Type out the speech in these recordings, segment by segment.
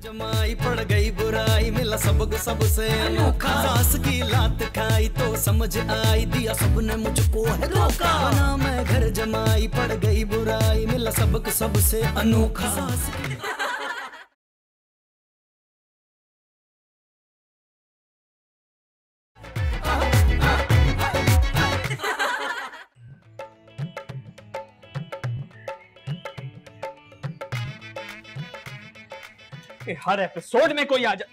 जमाई पड़ गई बुराई, मिला सबक से अनोखा। सास की लात खाई तो समझ आई, दिया सबने मुझको है धोखा। बना मैं घर, जमाई पड़ गई बुराई, मिला सबक सबसे अनोखा। सास की हर एपिसोड में कोई आ जा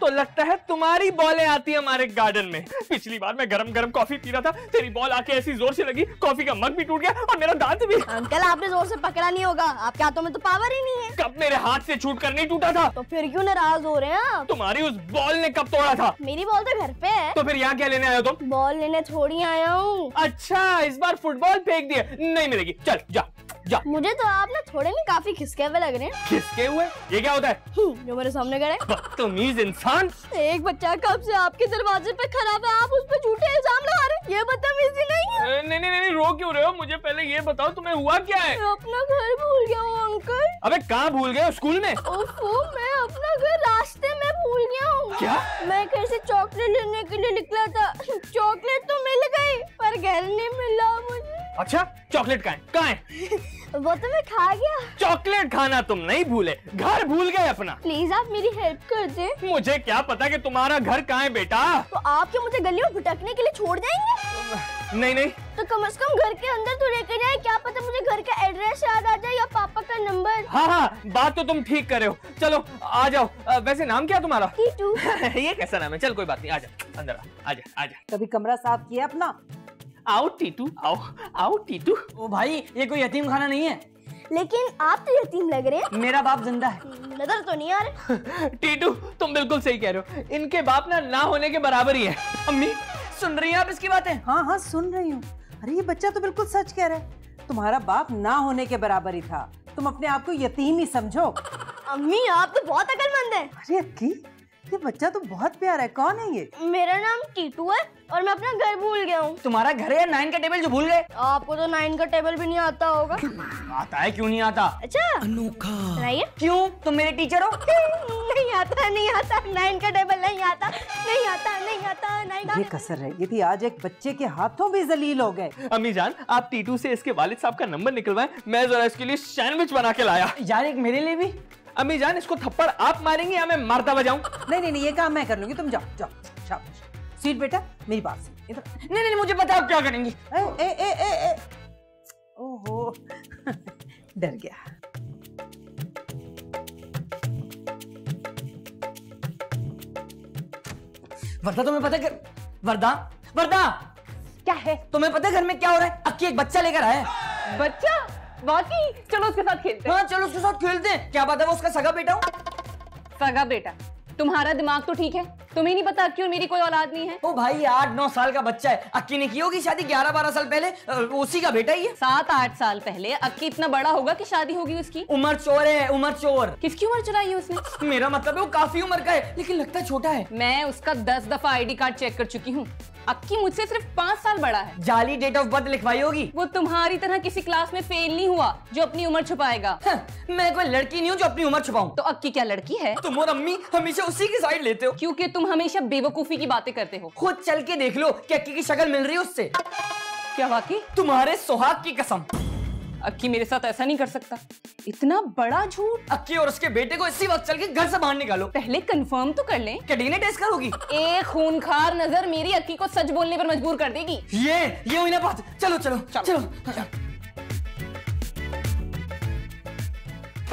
तो लगता है तुम्हारी बॉलें आती है हमारे गार्डन में। पिछली बार मैं गरम गरम कॉफ़ी पी रहा था तेरी बॉल आके ऐसी ज़ोर से लगी कॉफ़ी का मग भी टूट गया और मेरा दांत भी अंकल आपने ज़ोर से पकड़ा नहीं होगा। आपके हाथों में तो पावर ही नहीं है। कब मेरे हाथ से छूट कर नहीं टूटा था? तो फिर क्यों नाराज़ हो रहे हैं आप? तुम्हारी उस बॉल ने कब तोड़ा था? मेरी बॉल तो घर पे है। तो फिर यहाँ क्या लेने आए हो तुम? बॉल लेने थोड़ी आया हूँ। अच्छा इस बार फुटबॉल फेंक दिया नहीं मिलेगी। चल जा। जा। मुझे तो आप ना थोड़े नहीं काफ़ी खिसके हुए लग रहे हैं। खिसके हुए? ये क्या होता है? हम्म, जो मेरे सामने खड़े बदतमीज इंसान। एक बच्चा कब से आपके दरवाजे पे खड़ा है? आप उस पर झूठे इल्ज़ाम लगा रहे ये बदतमीजी नहीं है। नहीं नहीं नहीं रो क्यों रहे हो? मुझे पहले ये बताओ तुम्हें हुआ क्या है? मैं अपना घर भूल गया हूँ अंकल। अबे कहाँ भूल गए स्कूल में? ओफो मैं अपना घर रास्ते में भूल गया हूँ। क्या? मैं घर से चॉकलेट लेने के लिए निकला था। चॉकलेट तो मिल गई पर घर नहीं मिला मुझे। अच्छा चॉकलेट कहाँ है कहाँ है वो तो मैं खा गया। चॉकलेट खाना तुम नहीं भूले। घर भूल गए अपना। प्लीज़ आप मेरी हेल्प कर दे। मुझे क्या पता कि तुम्हारा घर कहाँ है बेटा? तो आप क्या मुझे गली में भटकने के लिए छोड़ जाएँगे? नहीं नहीं। तो कम से कम घर के अंदर तो लेकर जाए। क्या पता मुझे घर का एड्रेस याद आ जाए या पापा का नंबर। हाँ हाँ बात तो तुम ठीक कर रहे हो। चलो आ जाओ। वैसे नाम क्या तुम्हारा? ये कैसा नाम है? चल कोई बात नहीं। आ जा अंदर आ, आ जा आ जा। कभी कमरा साफ़ किया अपना? आओ टीटू आओ आओ टीटू ओ भाई ये कोई यतीम खाना नहीं है। लेकिन आप तो यतीम लग रहे हैं। मेरा बाप ज़िंदा है। नज़र तो नहीं आ रहे। टीटू तुम बिल्कुल सही कह रहे हो। इनके बाप ना ना होने के बराबर ही है। अम्मी सुन रही हैं आप इसकी बातें? हाँ हाँ सुन रही हूँ। अरे ये बच्चा तो बिल्कुल सच कह रहा है। तुम्हारा बाप ना होने के बराबर ही था। तुम अपने आप को यतीम ही समझो। अम्मी आप तो बहुत अकलमंद है। अरे अक्की ये बच्चा तो बहुत प्यारा है। कौन है ये? मेरा नाम टीटू है और मैं अपना घर भूल गया हूँ। तुम्हारा घर है नाइन का टेबल जो भूल गए? आपको तो नाइन का टेबल भी नहीं आता होगा। आता है क्यों नहीं आता? अच्छा। अनोखा। क्यों? तुम मेरे टीचर हो। नहीं आता नहीं आता। नाइन का टेबल नहीं आता नहीं आता नहीं आता। नहीं ये कसर गई थी आज एक बच्चे के हाथों भी जलील हो गए। अम्मी जान आप टीटू से इसके वालिद साहब का नंबर निकलवाएँ। मैं जरा इसके लिए सैंडविच बना के लाया। यार एक मेरे लिए भी? अम्मी जान इसको थप्पड़ आप मारेंगे या मैं मारता बजाऊं नहीं नहीं नहीं ये काम मैं कर लूँगी तुम जाओ जाओ शाबाश सीट बेटा मेरी बात सुन इधर। नहीं नहीं मुझे आप क्या करेंगी? ए ए ए ए ए। ओहो डर गया। वर्दा तुम्हें पता है कि वर्दा वर्दा क्या है? तुम्हें पता है घर में क्या हो रहा है? अक्की एक बच्चा लेकर आया बच्चा? वाकई चलो उसके साथ खेलते हैं। हाँ चलो उसके साथ खेलते हैं। क्या बात है वो उसका सगा बेटा हो? सगा बेटा तुम्हारा दिमाग तो ठीक है? तुम्हें नहीं पता क्यों मेरी कोई औलाद नहीं है? ओ भाई आठ नौ साल का बच्चा है। अक्की ने की होगी शादी? ग्यारह बारह साल पहले? उसी का बेटा ही है। सात आठ साल पहले अक्की इतना बड़ा होगा कि शादी होगी उसकी? उम्र चोर है उम्र चोर। किसकी उम्र चुराई है उसने? मेरा मतलब है वो काफ़ी उम्र का है लेकिन लगता छोटा है। मैं उसका दस दफ़ा आईडी कार्ड चेक कर चुकी हूँ। अक्की मुझसे सिर्फ़ पाँच साल बड़ा है। जाली डेट ऑफ़ बर्थ लिखवाई होगी। वो तुम्हारी तरह किसी क्लास में फेल नहीं हुआ जो अपनी उम्र छुपाएगा। हाँ, मैं कोई लड़की नहीं हूँ जो अपनी उम्र छुपाऊँ। तो अक्की क्या लड़की है? तुम और अम्मी हमेशा उसी की साइड लेते हो। क्यूँकी तुम हमेशा बेवकूफ़ी की बातें करते हो। खुद चल के देख लो की अक्की की शक्ल मिल रही है उससे। क्या वाकई? तुम्हारे सुहाग की कसम। अक्की मेरे साथ ऐसा नहीं कर सकता। इतना बड़ा झूठ। अक्की और उसके बेटे को इसी वक्त चल के घर से बाहर निकालो। पहले कंफर्म तो कर लें। क्या डीएनए टेस्ट करोगी। एक खूनखार नज़र मेरी अक्की को सच बोलने पर मजबूर कर देगी। ये ये हुई ना बात। चलो चलो चलो, चलो।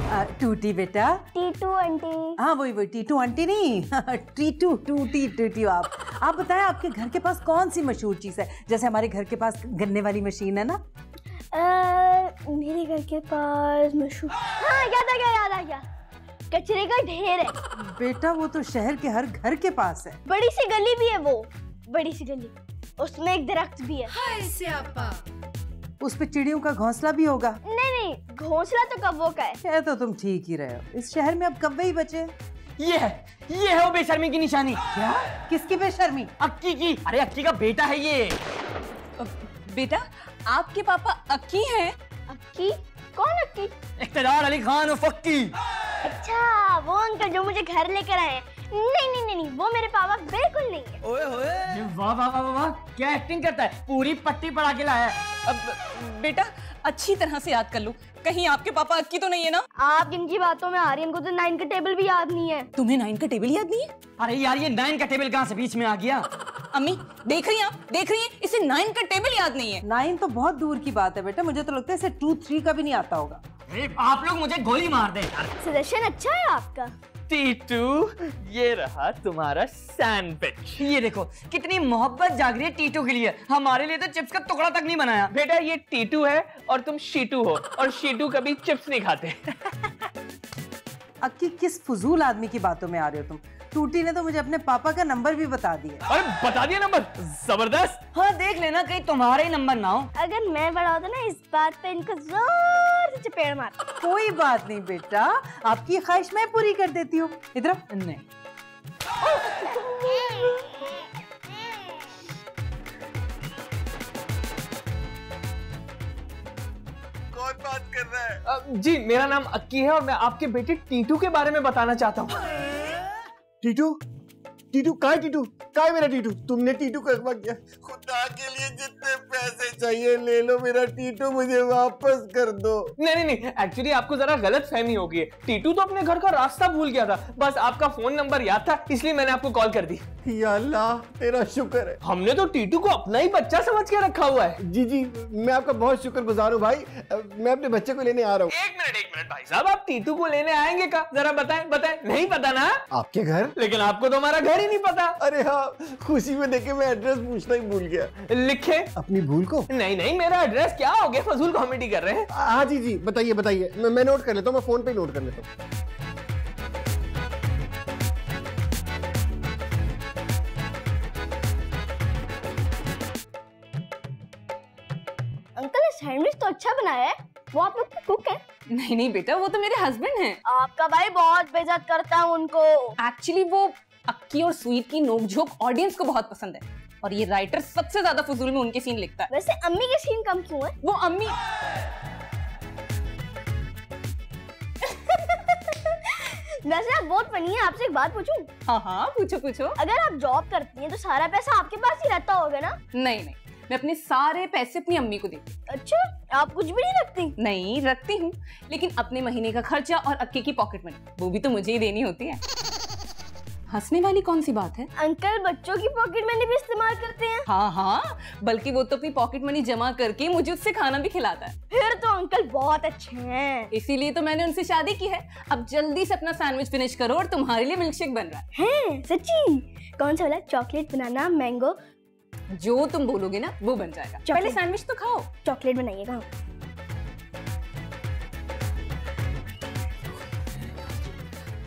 आ, टूटी बेटा। टीटू आंटी। हाँ वही वही टीटू आंटी नहीं। टीटू टूटी टूटी आप। आप बताएँ आपके घर के पास कौन सी मशहूर चीज़ है? जैसे हमारे घर के पास गन्ने वाली मशीन है ना। अ, मेरे घर के पास मशहूर हाँ याद आ गया याद आ गया। कचरे का ढेर है। बेटा वो तो शहर के हर घर के पास है। बड़ी सी गली भी है वो। बड़ी सी गली। उसमें एक दरख्त भी है। उस पे चिड़ियों का घोंसला भी होगा। नहीं नहीं घोंसला तो कब्बों का है? कह तो तुम ठीक ही रहे हो। इस शहर में अब कब्बे ही बचे? ये है ये है वो बेशर्मी की निशानी। क्या? किसकी बेशर्मी? अक्की की। अरे अक्की का बेटा है ये। बेटा आपके पापा अक्की हैं? अक्की? कौन अक्की? इकतदार अली खान और फक्की। अच्छा वो अंकल जो मुझे घर लेकर आए नहीं नहीं नहीं वो मेरे पापा बिल्कुल नहीं है। ओए होए वाह वाह वाह वाह क्या एक्टिंग करता है? पूरी पट्टी पड़ा के लाया है। अब बेटा अच्छी तरह से याद कर लो। कहीं आपके पापा अक्की तो नहीं है ना? आप इनकी बातों में आर्यन को तो नाइन का टेबल भी याद नहीं है। तुम्हें नाइन का टेबल याद नहीं है? अरे यार ये नाइन का टेबल कहाँ से बीच में आ गया? अम्मी देख रही हैं आप? देख रही हैं? इसे नाइन का टेबल याद नहीं है। नाइन तो बहुत दूर की बात है बेटा मुझे तो लगता है इसे टू थ्री का भी नहीं आता होगा। आप लोग मुझे गोली मार दे। यार अच्छा है आपका? टीटू ये रहा तुम्हारा सैंडविच। ये देखो कितनी मोहब्बत जाग रही है टीटू के लिए। हमारे लिए तो चिप्स का टुकड़ा तक नहीं बनाया। बेटा ये टीटू है और तुम शीटू हो और शीटू कभी चिप्स नहीं खाते। अक्की किस फजूल आदमी की बातों में आ रहे हो तुम? टूटी ने तो मुझे अपने पापा का नंबर भी बता दिया। अरे बता दिया नंबर? ज़बरदस्त। हाँ देख लेना कहीं तुम्हारा ही नंबर ना हो। अगर मैं बड़ा होता ना इस बात पे इनको ज़ोर से चपेड़ मार। कोई बात नहीं बेटा आपकी ख्वाहिश मैं पूरी कर देती हूँ। इधर नहीं। कौन बात कर रहा है? जी मेरा नाम अक्की है और मैं आपके बेटे टीटू के बारे में बताना चाहता हूँ। टीटू टीटू का टीटू? का मेरा टीटू? तुमने टीटू को अगवा किया। खुदा के लिए जितने पैसे चाहिए ले लो मेरा टीटू मुझे वापस कर दो। नहीं नहीं नहीं एक्चुअली आपको जरा गलत फहमी हो गई है टीटू तो अपने घर का रास्ता भूल गया था। बस आपका फ़ोन नंबर याद था इसलिए मैंने आपको कॉल कर दी। या अल्लाह तेरा शुक्र है। हमने तो टीटू को अपना ही बच्चा समझ के रखा हुआ है। जी जी मैं आपका बहुत शुक्र गुजार हूँ भाई। मैं अपने बच्चे को लेने आ रहा हूँ। एक मिनट एक मिनट भाई साहब आप टीटू को लेने आएँगे का जरा बताएँ बताएँ। नहीं पता ना? आपके घर? लेकिन आपको तो हमारा घर ही नहीं पता। अरे हाँ खुशी में देखे मैं एड्रेस पूछना ही भूल गया। लिखे। अपनी भूल को? नहीं नहीं मेरा एड्रेस क्या हो गया? फजूल कॉमेडी कर रहे हैं। हाँ जी जी बताइए बताइए। मैं, मैं नोट कर लेता हूँ मैं फ़ोन पे नोट कर लेता हूँ। अंकल सैंडविच तो अच्छा बनाया है। वो आप लोग कुक है? नहीं नहीं बेटा वो तो मेरे हस्बैंड हैं। आपका भाई बहुत बेइज्जत करता है उनको। एक्चुअली वो अक्की और स्वीट की नोकझोंक ऑडियंस को बहुत पसंद है। और ये राइटर सबसे ज़्यादा फजूल में उनके सीन लिखता है। वैसे अम्मी के सीन कम क्यों है? वो अम्मी वैसे आप बहुत फनी है आपसे एक बात पूछूँ? हाँ हाँ पूछो पूछो। अगर आप जॉब करती हैं तो सारा पैसा आपके पास ही रहता होगा ना? नहीं नहीं मैं अपने सारे पैसे अपनी अम्मी को देती अच्छा आप कुछ भी नहीं रखती? नहीं रखती हूँ लेकिन अपने महीने का खर्चा और अक्के की पॉकेट मनी वो भी तो मुझे ही देनी होती है। हंसने वाली कौन सी बात है? अंकल बच्चों की पॉकेट मनी भी इस्तेमाल करते हैं। हाँ हाँ बल्कि वो तो अपनी पॉकेट मनी जमा करके मुझे उससे खाना भी खिलाता है। फिर तो अंकल बहुत अच्छे हैं। इसीलिए तो मैंने उनसे शादी की है। अब जल्दी से अपना सैंडविच फिनिश करो और तुम्हारे लिए मिल्क शेक बन रहा है, है सच्ची? कौन सा वाला? चॉकलेट बनाना मैंगो जो तुम बोलोगे ना वो बन जाएगा। पहले सैंडविच तो खाओ। चॉकलेट बनाइएगा।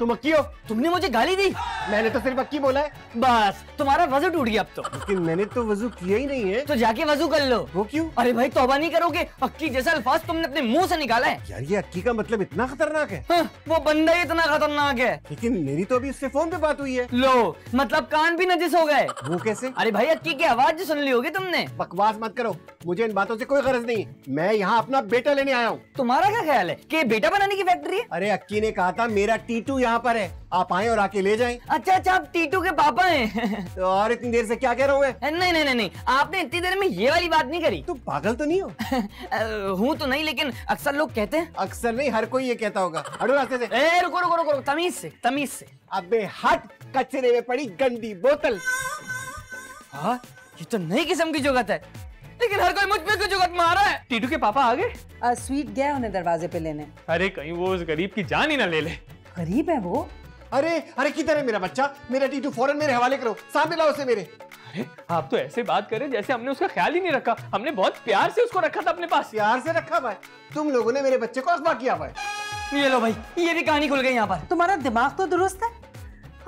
तुम अक्की हो? तुमने मुझे गाली दी। मैंने तो सिर्फ़ अक्की बोला है। बस तुम्हारा वज़ू टूट गया अब तो। लेकिन मैंने तो वज़ू किया ही नहीं है। तो जाके वज़ू कर लो। वो क्यों? अरे भाई तौबा नहीं करोगे? अक्की जैसा अल्फाज तुमने अपने मुँह से निकाला है। यार ये अक्की का मतलब इतना खतरनाक है। हाँ, वो बंदा ही इतना खतरनाक है। लेकिन मेरी तो अभी इससे फ़ोन पे बात हुई है। लो मतलब कान भी नजिस हो गए। वो कैसे? अरे भाई अक्की की आवाज़ जो सुन ली होगी तुमने। बकवास मत करो। मुझे इन बातों से कोई गरज नहीं मैं यहाँ अपना बेटा लेने आया हूँ। तुम्हारा क्या ख्याल है? कि बेटा बनाने की फैक्ट्री है? अरे अक्की ने कहा था मेरा टीटू यहाँ पर है। आप आए और आके ले जाए। अच्छा अच्छा आप टीटू के पापा हैं। तो और इतनी देर से क्या कह रहे हो नहीं नहीं नहीं नहीं आपने इतनी देर में ये वाली बात नहीं करी। तुम पागल तो नहीं हो? हूँ तो नहीं लेकिन अक्सर लोग कहते हैं। अक्सर नहीं हर कोई ये कहता होगा। हटो रास्ते से। ए रुको रुको रुको रुको, तमीज से तमीज से। अबे हट कचरे में पड़ी गंदी बोतल। हाँ ये तो नई किस्म की जुगत है। लेकिन हर कोई मुझ पे क्यों जुगत मारा है? टीटू के पापा आ गए स्वीट गया उन्हें दरवाजे पे लेने। अरे कहीं वो उस गरीब की जान ही ना ले ले। गरीब है वो। अरे अरे किधर है मेरा बच्चा? मेरा टीटू फ़ौरन मेरे हवाले करो। सामने लाओ उसे मेरे। अरे आप तो ऐसे बात करें जैसे हमने उसका ख्याल ही नहीं रखा। हमने बहुत प्यार से उसको रखा था अपने पास। प्यार से रखा भाई तुम लोगों ने मेरे बच्चे को अगवा किया भाई ये लो भाई ये भी कहानी खुल गई यहाँ पर। तुम्हारा दिमाग तो दुरुस्त है?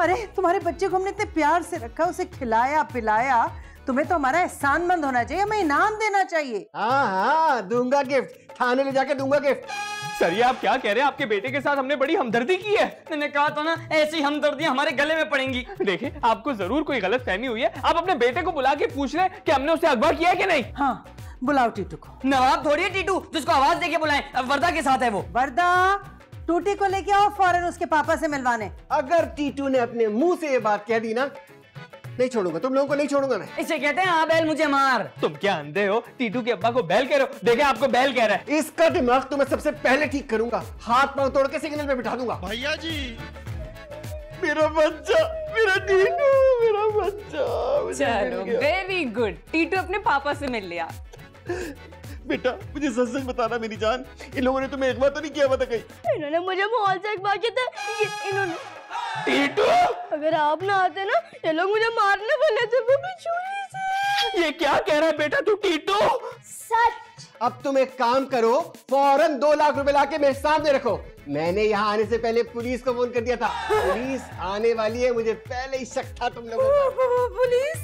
अरे तुम्हारे बच्चे को हमने इतने प्यार से रखा उसे खिलाया पिलाया। तुम्हें तो हमारा एहसानमंद होना चाहिए हमें इनाम देना चाहिए। हाँ हाँ दूँगा गिफ्ट थाने ले जाके दूँगा गिफ्ट सर ये आप क्या कह रहे हैं? आपके बेटे के साथ हमने बड़ी हमदर्दी की है। मैंने कहा था ना ऐसी हमदर्दियाँ हमारे गले में पड़ेंगी। देखिए आपको ज़रूर कोई गलत फहमी हुई है। आप अपने बेटे को बुला के पूछ लें कि हमने उसे अगवा किया है कि नहीं। हाँ बुलाओ टीटू को। नवाब थोड़ी है टीटू जिसको आवाज़ देके बुलाएँ। वर्दा के साथ है वो। वर्दा टूटी को लेके आओ फ़ौरन उसके पापा से मिलवाने। अगर टीटू ने अपने मुँह से ये बात कह दी ना नहीं छोड़ूँगा तुम लोगों को नहीं छोड़ूँगा मैं। इसे कहते हैं हाँ बैल मुझे मार। तुम क्या अंधे हो? टीटू के अब्बा को बैल कह रहे हो। देखे आपको बैल कह रहा है। इसका दिमाग तो मैं सबसे पहले ठीक करूँगा। हाथ पाँव तोड़ के सिग्नल पे बिठा दूँगा। भैया जी मेरा बच्चा मेरा टीटू मेरा बच्चा। चलो वेरी गुड टीटू अपने पापा से मिल लिया। बेटा मुझे सच सच बताना मेरी जान। इन लोगों ने तुम्हें एक बार तो नहीं किया पता कहीं? इन्होंने मुझे मॉल से एक बार किया था। ये इन्होंने टीटू! अगर आप ना आते ना ये लोग मुझे मारने वाले थे वो भी छुरी से। ये क्या कह रहा है बेटा तू टीटू? सच। अब तुम एक काम करो फ़ौरन दो लाख रुपए लाके मेरे सामने रखो। मैंने यहाँ आने से पहले पुलिस को फ़ोन कर दिया था। पुलिस आने वाली है मुझे पहले ही शक था तुम लोगों का। पुलिस।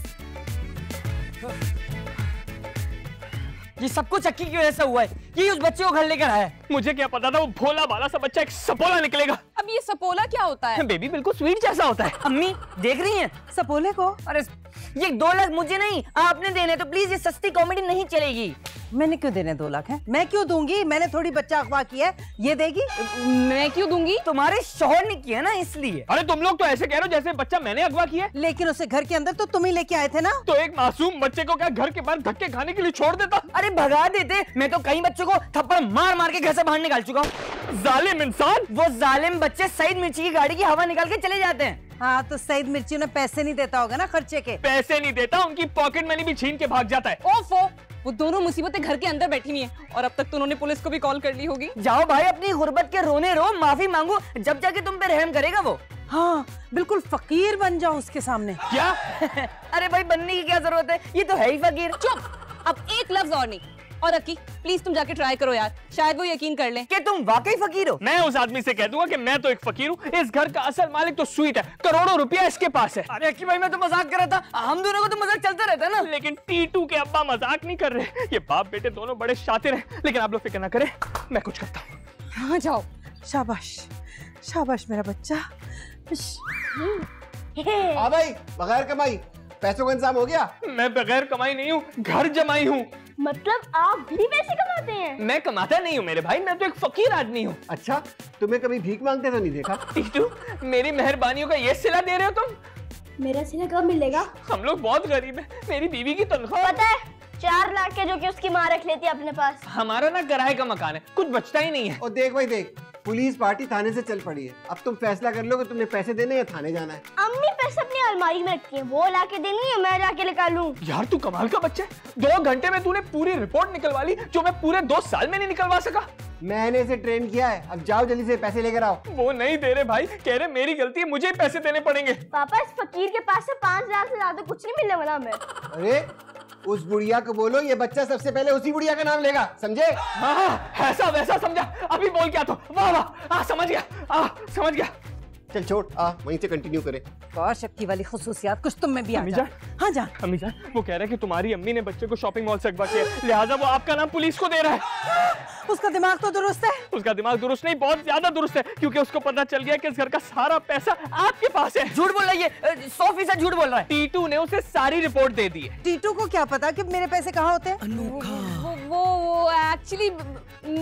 ये सब कुछ अक्की की वजह से हुआ है। ये उस बच्चे को घर लेकर आया है। मुझे क्या पता था वो भोला भाला सा बच्चा एक सपोला निकलेगा। अब ये सपोला क्या होता है? बेबी बिल्कुल स्वीट जैसा होता है। अम्मी देख रही हैं? सपोले को? अरे ये दो लाख मुझे नहीं आपने देने तो प्लीज़ ये सस्ती कॉमेडी नहीं चलेगी। मैंने क्यों देने दो लाख है? मैं क्यों दूँगी? मैंने थोड़ी बच्चा अगवा किया है। ये देगी? मैं क्यों दूँगी? तुम्हारे शोहर ने किया ना इसलिए। अरे तुम लोग तो ऐसे कह रहे हो जैसे बच्चा मैंने अगवा किया है। लेकिन उसे घर के अंदर तो तुम ही लेके आए थे ना? तो एक मासूम बच्चे को क्या घर के बाहर धक्के खाने के लिए छोड़ देता? अरे भगा देते मैं तो कई बच्चों को थप्पड़ मार मार के घर से बाहर निकाल चुका हूँ। जालिम इंसान? वो जालिम बच्चे सईद मिर्ची की गाड़ी की हवा निकाल के चले जाते हैं। हाँ तो सईद मिर्ची ने पैसे नहीं देता होगा ना खर्चे के? पैसे नहीं देता उनकी पॉकेट मनी भी छीन के भाग जाता है। ओफो वो दोनों मुसीबतें घर के अंदर बैठी हुई है और अब तक तो उन्होंने पुलिस को भी कॉल कर ली होगी। जाओ भाई अपनी गुर्बत के रोने रो माफ़ी मांगो जब जाके तुम पे रहम करेगा वो। हाँ बिल्कुल फकीर बन जाओ उसके सामने। क्या? अरे भाई बनने की क्या ज़रूरत है? ये तो है ही फकीर। चुप। एक लफ्ज और नहीं। और अक्की प्लीज़ तुम जाके ट्राई करो यार। शायद वो यकीन कर लें। कि तुम वाकई फकीर हो? मैं उस आदमी से कह दूँगा कि मैं तो एक फकीर हूँ। इस घर का असल मालिक तो स्वीट है। करोड़ों रुपया इसके पास है। अरे अक्की भाई मैं तो मज़ाक कर रहा था। हम दोनों को तो मज़ाक चलता रहता है ना। लेकिन टीटू के अब्बा मज़ाक नहीं कर रहे। ये बाप बेटे दोनों बड़े शातिर है। लेकिन आप लोग फ़िक्र ना करें मैं कुछ करता हूँ। हाँ जाओ। शाबाश। शाबाश मेरा बच्चा। हाँ भाई बगैर कमाई। पैसों का इंतज़ाम हो गया? मैं बगैर कमाई नहीं हूँ घर जमाई हूँ। मतलब आप भी पैसे कमाते हैं? मैं कमाता नहीं हूँ मेरे भाई मैं तो एक फकीर आदमी हूँ। अच्छा तुम्हें कभी भीख मांगते तो नहीं देखा? टीटू मेरी मेहरबानियों का ये सिला दे रहे हो तुम? मेरा सिला कब मिलेगा? हम लोग बहुत गरीब हैं मेरी बीवी की तनख्वाह पता है चार लाख के जो कि उसकी माँ रख लेती है अपने पास। हमारा ना किराए का मकान है कुछ बचता ही नहीं है। और देख भाई देख। पुलिस पार्टी थाने से चल पड़ी है। अब तुम फैसला कर लो कि तुमने पैसे देने या थाने जाना है? अम्मी पैसे अपनी अलमारी में रखती है वो ला के देनी है मैं जाके निकालूं? यार तू कमाल का बच्चा है। दो घंटे में तूने पूरी रिपोर्ट निकलवा ली जो मैं पूरे दो साल में नहीं निकलवा सका। मैंने इसे ट्रेन किया है। अब जाओ जल्दी से पैसे लेकर आओ। वो नहीं दे रहे भाई। कह रहे मेरी गलती है मुझे ही पैसे देने पड़ेंगे। पापा इस फकीर के पास से पाँच लाख से ज़्यादा कुछ नहीं मिलने वाला हमें। अरे उस बुढ़िया को बोलो ये बच्चा सबसे पहले उसी बुढ़िया का नाम लेगा समझे? हाँ हाँ, ऐसा वैसा समझा। अभी बोल क्या तो? वाह वाह समझ गया। आ समझ गया। चल छोड़ आ वहीं से कंटिन्यू करे। और शक्ति वाली खसूसियात कुछ तुम में भी आ जा हाँ जा। अम्मी जान वो कह रहे हैं कि तुम्हारी अम्मी ने बच्चे को शॉपिंग मॉल से अगवा किया लिहाजा वो आपका नाम पुलिस को दे रहा है। उसका दिमाग तो दुरुस्त है। उसका दिमाग दुरुस्त नहीं बहुत ज़्यादा दुरुस्त है क्योंकि उसको पता चल गया कि इस घर का सारा पैसा आपके पास है। झूठ बोल रही है सौ फ़ीसद झूठ बोल रहा है। टीटू ने उसे सारी रिपोर्ट दे दी है। टीटू को क्या पता कि मेरे पैसे कहाँ होते हैं? वो वो वो एक्चुअली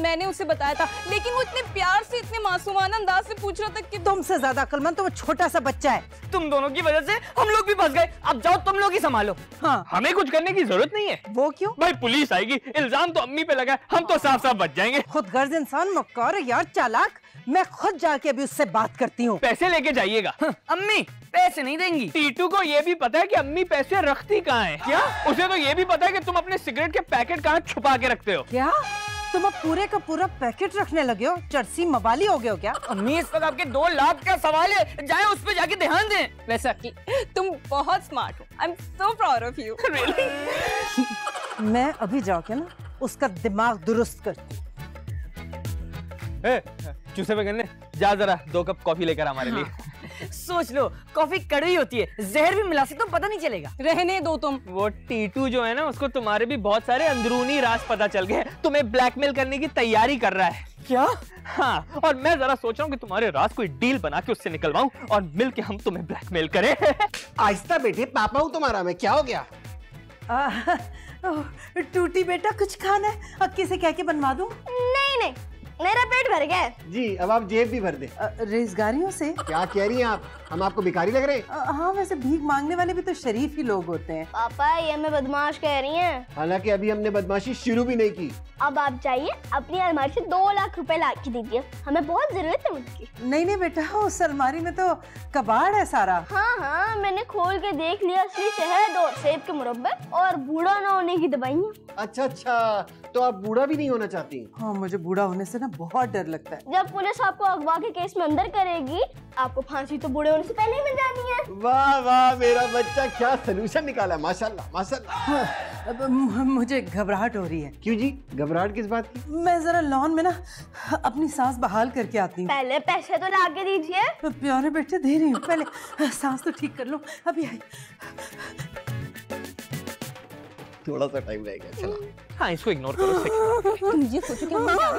मैंने उसे बताया था। लेकिन वो इतने प्यार से इतने मासूमाना अंदाज से पूछ रहा था कि तुमसे ज़्यादा अक्लमंद तो वो छोटा सा बच्चा है। तुम दोनों की वजह से हम लोग भी फंस गए। अब जाओ तुम लोग ही संभालो। हाँ। हमें कुछ करने की ज़रूरत नहीं है। वो क्यों? भाई पुलिस आएगी। इल्ज़ाम तो अम्मी पे लगा है। हम तो साफ़ साफ़ बच जाएँगे। खुद गर्ज इंसान मक्कार यार चालाक। मैं खुद जाके अभी उससे बात करती हूँ। पैसे लेके जाइएगा। अम्मी! पैसे नहीं देंगी। टीटू को ये भी पता है कि अम्मी पैसे रखती कहाँ है। क्या? उसे तो ये भी पता है कि तुम अपने सिगरेट के पैकेट कहाँ छुपा के रखते हो। क्या? तुम अब पूरे का पूरा पैकेट रखने लगे हो? चरसी मवाली हो गए हो क्या? अम्मी इस वक्त आपके दो लाख का सवाल है। जाए उस पर जाके ध्यान दें। वैसे अक्की तुम बहुत स्मार्ट हो। I am so proud of you मैं अभी जाके ना उसका दिमाग दुरुस्त करती चूसे पे गन्ने जा जरा दो कप कॉफ़ी लेकर हमारे लिए। सोच लो कॉफ़ी कड़वी होती है जहर भी मिला सकते हो पता नहीं चलेगा। रहने दो तुम। वो टीटू जो है ना उसको तुम्हारे भी बहुत सारे अंदरूनी राज पता चल गए तुम्हें ब्लैकमेल करने की तैयारी कर रहा है। क्या? हाँ और मैं जरा सोच रहा हूँ कि तुम्हारे राज कोई डील बना के उससे निकलवाऊं और मिल के हम तुम्हें ब्लैकमेल करें। आहिस्ता बेटे पापा हूँ तुम्हारा मैं क्या हो गया? टूटी बेटा कुछ खाना है? अक्की से कह के बनवा दूँ? नहीं नहीं मेरा पेट भर गया जी अब आप जेब भी भर दे। रेजगारियों से? क्या कह रही हैं आप? हम आपको भिखारी लग रहे हैं? हाँ वैसे भीख मांगने वाले भी तो शरीफ ही लोग होते हैं। पापा ये हमें बदमाश कह रही हैं। हालाँकि अभी हमने बदमाशी शुरू भी नहीं की। अब आप जाइए अपनी अलमारी से दो लाख रुपए ला के दीजिए। हमें बहुत ज़रूरत है उनकी। नहीं नहीं बेटा उस अलमारी में तो कबाड़ है सारा। हाँ हाँ मैंने खोल के देख लिया असली शहद और सेब के मुरब्बे और बूढ़ा ना होने की दवाइयाँ। अच्छा अच्छा तो आप बूढ़ा भी नहीं होना चाहती? हाँ मुझे बूढ़ा होने से ना बहुत डर लगता है। जब पुलिस आपको अगवा के केस में अंदर करेगी आपको फांसी तो बूढ़े होने से पहले ही मिल जानी है। वाह वाह मेरा बच्चा क्या सलूशन निकाला माशाल्लाह माशाल्लाह। हाँ, अब मुझे घबराहट हो रही है। क्यों जी? घबराहट किस बात की? मैं जरा लॉन में ना अपनी सांस बहाल करके आती हूँ। पहले पैसे तो ला के दीजिए। प्यारे बेटे दे रही हूँ पहले सांस तो ठीक कर लो। अभी आई। थोड़ा सा टाइम रहेगा चला। हाँ इसको इग्नोर करो तुम ये सोचो कि क्या?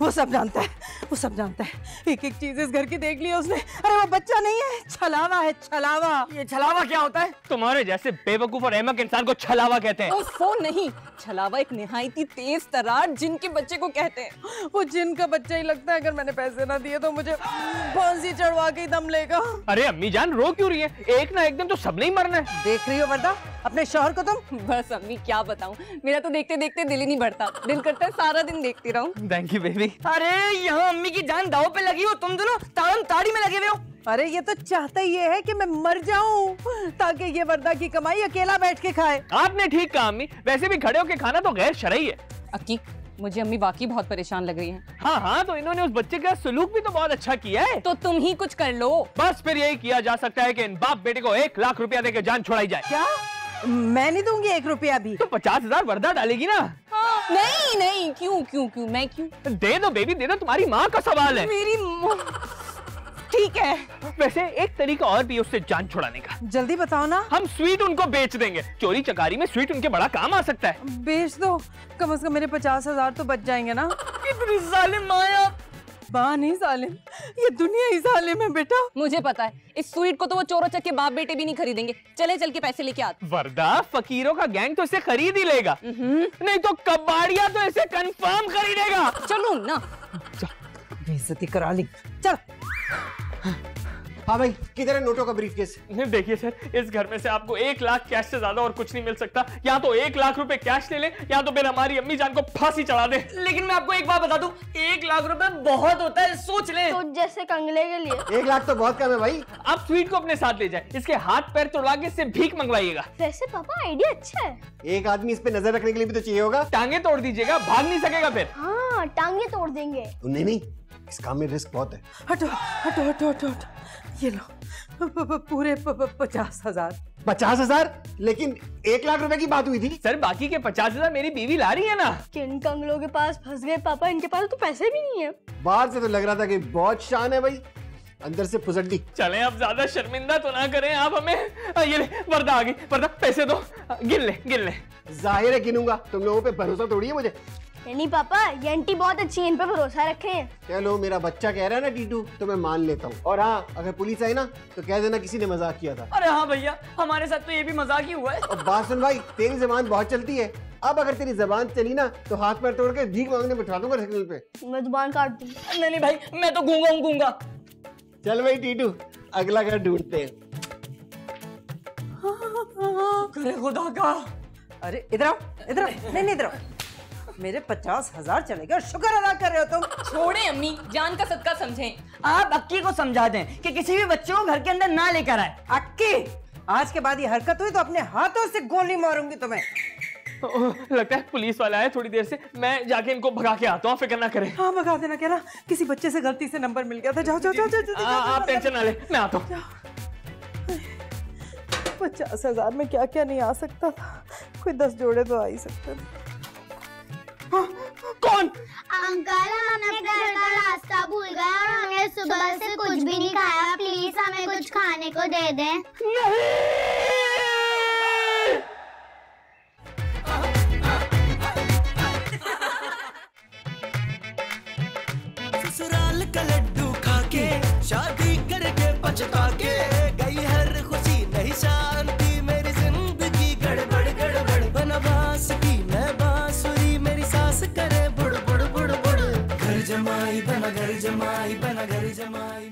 वो सब जानता है वो सब जानता है। एक एक चीज़ इस घर की देख ली है उसने। अरे वो बच्चा नहीं है छलावा है छलावा। ये छलावा क्या होता है? तुम्हारे जैसे बेवकूफ़ और अहमक इंसान को छलावा कहते हैं। ओफो नहीं छलावा एक निहायती तेज तरार जिनके बच्चे को कहते हैं। वो जिन का बच्चा ही लगता है अगर मैंने पैसे ना दिए तो मुझे फांसी चढ़वा के ही दम लेगा? अरे अम्मी जान रो क्यों रही है? एक ना एक दिन तो सबने ही मरना है। देख रही हो वर्दा अपने शोहर को तुम? बस अम्मी क्या बताऊँ? मेरा तो देखते देखते दिल ही नहीं बढ़ता दिल करता है सारा दिन देखती रहूँ। थैंक यू बेबी अरे यहाँ अम्मी की जान दाव पे लगी हो तुम दोनों ताड़म ताड़ी में लगे हुए हो। अरे ये तो चाहता ये है कि मैं मर जाऊँ ताकि ये वर्दा की कमाई अकेला बैठ के खाए। आपने ठीक कहा अम्मी। वैसे भी खड़े होके खाना तो गैर शरई है। अक्की मुझे अम्मी वाकई बहुत परेशान लग रही हैं। हाँ हाँ तो इन्होंने उस बच्चे का सलूक भी तो बहुत अच्छा किया है। तो तुम ही कुछ कर लो। बस फिर यही किया जा सकता है कि इन बाप बेटे को एक लाख रुपया देकर जान छुड़ाई जाए। क्या? मैं नहीं दूँगी एक रुपया भी। तो पचास हज़ार वर्दा डालेगी ना? हाँ, नहीं नहीं क्यों क्यों क्यों मैं क्यों? दे दो बेबी दे दो तुम्हारी माँ का सवाल है। मेरी माँ- ठीक है। वैसे एक तरीका और भी है उससे जान छुड़ाने का। जल्दी बताओ ना। हम स्वीट उनको बेच देंगे। चोरी चकारी में स्वीट उनके बड़ा काम आ सकता है। बेच दो। कम से कम मेरे पचास हज़ार तो बच जाएँगे ना। कितनी जालिम माया माँ नहीं जालिम। ये दुनिया ही जालिम है बेटा। मुझे पता है इस स्वीट को तो वो चोरों चक्के बाप बेटे भी नहीं खरीदेंगे। चले चल के पैसे लेके आते वर्दा फकीरों का गैंग तो इसे खरीद ही लेगा। नहीं तो कबाड़िया तो इसे कंफर्म खरीदेगा। चलो ना। बेइज्जती करा ली। चल। हाँ भाई किधर है नोटों का ब्रीफकेस देखिए सर इस घर में से आपको एक लाख कैश से ज़्यादा और कुछ नहीं मिल सकता। या तो एक लाख रुपए कैश ले ले या तो फिर हमारी अम्मी जान को फांसी चढ़ा दे। लेकिन मैं आपको एक बात बता दूँ एक लाख रुपए बहुत होता है सोच ले। तो जैसे कंगले के लिए। एक लाख तो बहुत कम है भाई। आप स्वीट को अपने साथ ले जाए इसके हाथ पैर तोड़ा के इससे भीख मंगवाइएगा। वैसे पापा आइडिया अच्छा है। एक आदमी इस पे नज़र रखने के लिए भी तो चाहिए होगा। टांगे तोड़ दीजिएगा भाग नहीं सकेगा फिर। हाँ टांगे तोड़ देंगे। नहीं नहीं इस काम में रिस्क बहुत है। हटो हटो हटो हटो हटो। ये लो। पूरे पचास हज़ार। पचास हज़ार? लेकिन एक लाख रुपए की बात हुई थी। सर बाकी के पचास हज़ार मेरी बीवी ला रही है ना? किन कंगलों के पास फंस गए? पापा इनके पास तो पैसे भी नहीं है। बाहर से तो लग रहा था कि बहुत शान है भाई। अंदर से फुसड्डी चले आप ज़्यादा शर्मिंदा तो ना करें। आप हमें ये ले वर्दा आ गई। वर्दा पैसे दो। गिन ले गिन ले। ज़ाहिर है गिनूँगा। तुम लोगों पे भरोसा तोड़ी है मुझे। नहीं नहीं पापा ये आंटी बहुत अच्छी है इन पे भरोसा रखे। हैं चलो मेरा बच्चा कह रहा है ना टीटू तो मैं मान लेता हूँ। और हाँ अगर पुलिस आई ना तो कह देना किसी ने मज़ाक किया था। अरे हाँ भैया हमारे साथ तो ये भी मज़ाक ही हुआ है। और बात सुन भाई तेरी जबान बहुत चलती है। अब अगर तेरी जबान चली ना तो हाथ पैर तोड़ के भीख मांगने बिठा दूँगा सिग्नल पे। मैं दुकान काट दूँगी। नहीं नहीं भाई मैं तो गूँगा हूँ गूँगा। चल भाई टीटू अगला घर ढूंढते हैं। करे खुदा का। अरे इधर आओ इधर आओ। नहीं नहीं इधर आओ। मेरे पचास हज़ार चले गए शुक्र अदा कर रहे हो तुम। छोड़े अम्मी जान का सदका समझें। आप अक्की को समझा दें कि किसी भी बच्चे को घर के अंदर ना लेकर आए। अक्की आज के बाद ये हरकत हुई तो अपने हाथों से गोली मारूँगी तुम्हें। ओह, लगता है पुलिस वाला है थोड़ी देर से। मैं जाके इनको भगा के आता हूँ फ़िक्र ना करें। हाँ भगा देना क्या ना किसी बच्चे से गलती से नंबर मिल गया था। जाओ जाओ जाओ जाओ, आप टेंशन ना ले मैं आता हूँ। पचास हज़ार में क्या क्या नहीं आ सकता था। कोई दस जोड़े तो आ ही सकते थे। कौन? अंकल हम घर का रास्ता भूल गए और हमने सुबह से कुछ भी नहीं खाया। प्लीज़ हमें कुछ खाने को दे दें। ससुराल जमाई बना घर जमाई